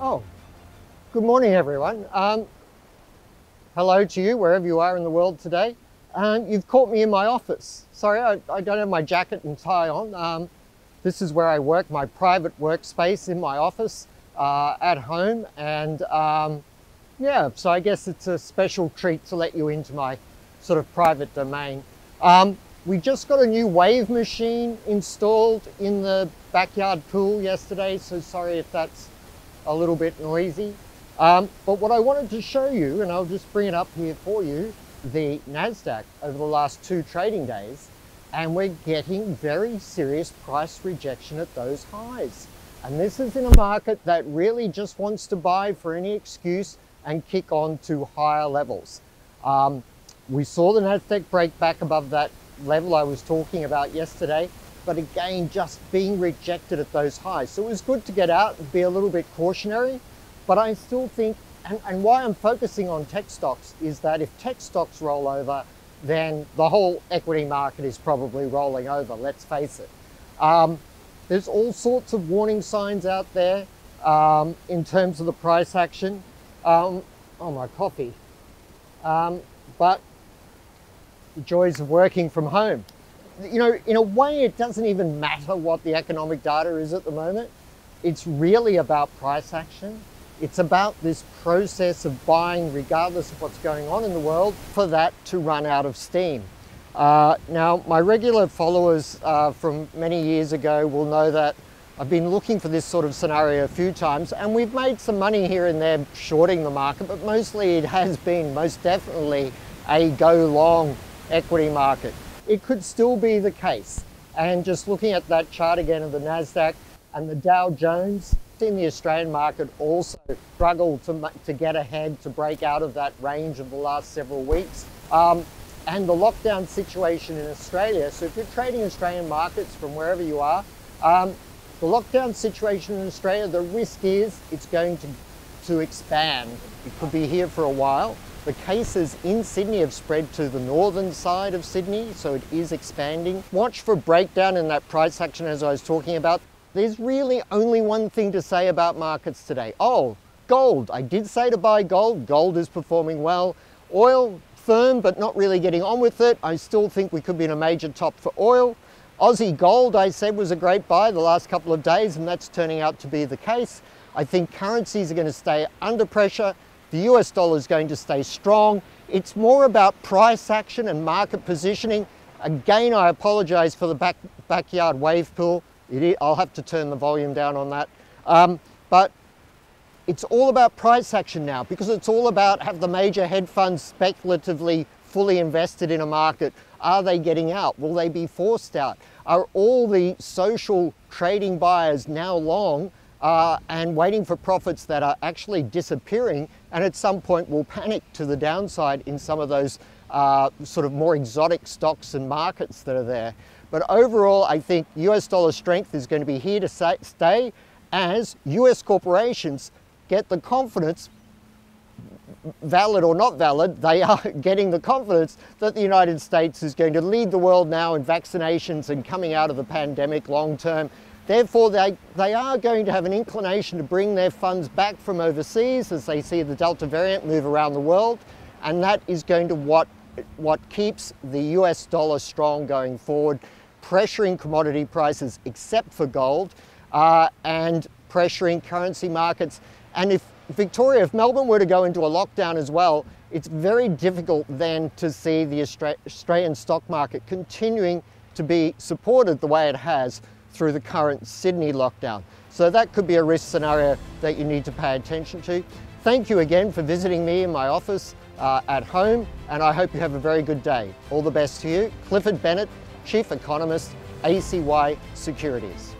Oh, good morning, everyone. Um, hello to you, wherever you are in the world today. Um, you've caught me in my office. Sorry, I, I don't have my jacket and tie on. Um, this is where I work, my private workspace in my office uh, at home. And um, yeah, so I guess it's a special treat to let you into my sort of private domain. Um, we just got a new wave machine installed in the backyard pool yesterday, so sorry if that's a little bit noisy. Um, but what I wanted to show you, and I'll just bring it up here for you, the NASDAQ over the last two trading days, and we're getting very serious price rejection at those highs. And this is in a market that really just wants to buy for any excuse and kick on to higher levels. Um, we saw the NASDAQ break back above that level I was talking about yesterday, but again, just being rejected at those highs. So it was good to get out and be a little bit cautionary, but I still think, and, and why I'm focusing on tech stocks is that if tech stocks roll over, then the whole equity market is probably rolling over, let's face it. Um, there's all sorts of warning signs out there um, in terms of the price action. Um, oh, my coffee. Um, but the joys of working from home. You know, in a way, it doesn't even matter what the economic data is at the moment. It's really about price action. It's about this process of buying, regardless of what's going on in the world, for that to run out of steam. Uh, now, my regular followers uh, from many years ago will know that I've been looking for this sort of scenario a few times and we've made some money here and there shorting the market, but mostly it has been most definitely a go long equity market. It could still be the case. And just looking at that chart again of the NASDAQ and the Dow Jones in the Australian market also struggled to, to get ahead to break out of that range of the last several weeks. Um, and the lockdown situation in Australia. So if you're trading Australian markets from wherever you are, um, the lockdown situation in Australia, the risk is it's going to, to expand. It could be here for a while. The cases in Sydney have spread to the northern side of Sydney, so it is expanding. Watch for breakdown in that price action as I was talking about. There's really only one thing to say about markets today. Oh, gold. I did say to buy gold. Gold is performing well. Oil, firm, but not really getting on with it. I still think we could be in a major top for oil. Aussie gold, I said, was a great buy the last couple of days, and that's turning out to be the case. I think currencies are going to stay under pressure. The US dollar is going to stay strong. It's more about price action and market positioning. Again, I apologize for the back, backyard wave pool. I'll have to turn the volume down on that. Um, but it's all about price action now because it's all about have the major hedge funds speculatively fully invested in a market. Are they getting out? Will they be forced out? Are all the social trading buyers now long uh, and waiting for profits that are actually disappearing and at some point will panic to the downside in some of those uh, sort of more exotic stocks and markets that are there. But overall, I think US dollar strength is going to be here to stay as US corporations get the confidence, valid or not valid, they are getting the confidence that the United States is going to lead the world now in vaccinations and coming out of the pandemic long term Therefore, they, they are going to have an inclination to bring their funds back from overseas as they see the Delta variant move around the world. And that is going to what, what keeps the US dollar strong going forward, pressuring commodity prices except for gold uh, and pressuring currency markets. And if Victoria, if Melbourne were to go into a lockdown as well, it's very difficult then to see the Australian stock market continuing to be supported the way it has through the current Sydney lockdown. So that could be a risk scenario that you need to pay attention to. Thank you again for visiting me in my office uh, at home, and I hope you have a very good day. All the best to you. Clifford Bennett, Chief Economist, ACY Securities.